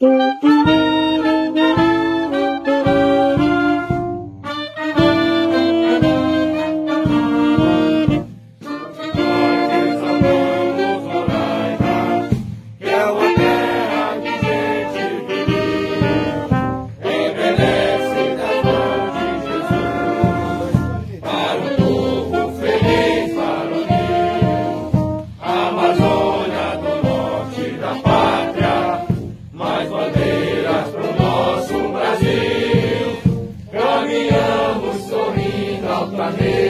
嗯。amém.